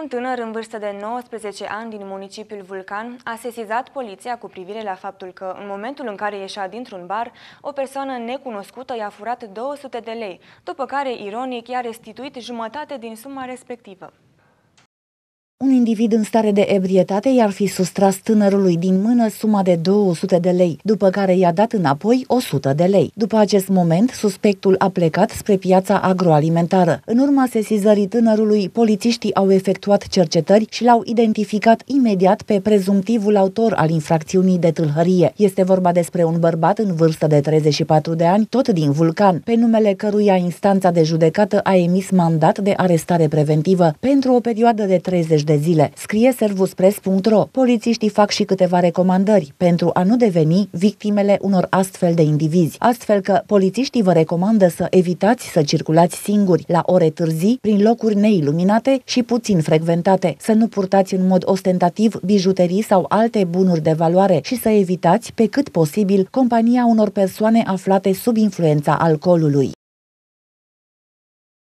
Un tânăr în vârstă de 19 ani din municipiul Vulcan a sesizat poliția cu privire la faptul că, în momentul în care ieșea dintr-un bar, o persoană necunoscută i-a furat 200 de lei, după care, ironic, i-a restituit jumătate din suma respectivă. Un individ în stare de ebrietate i-ar fi sustras tânărului din mână suma de 200 de lei, după care i-a dat înapoi 100 de lei. După acest moment, suspectul a plecat spre piața agroalimentară. În urma sesizării tânărului, polițiștii au efectuat cercetări și l-au identificat imediat pe prezumtivul autor al infracțiunii de tâlhărie. Este vorba despre un bărbat în vârstă de 34 de ani, tot din Vulcan, pe numele căruia instanța de judecată a emis mandat de arestare preventivă pentru o perioadă de 30 de zile. Scrie servuspres.ro. Polițiștii fac și câteva recomandări pentru a nu deveni victimele unor astfel de indivizi. Astfel că polițiștii vă recomandă să evitați să circulați singuri la ore târzii, prin locuri neiluminate și puțin frecventate, să nu purtați în mod ostentativ bijuterii sau alte bunuri de valoare și să evitați pe cât posibil compania unor persoane aflate sub influența alcoolului.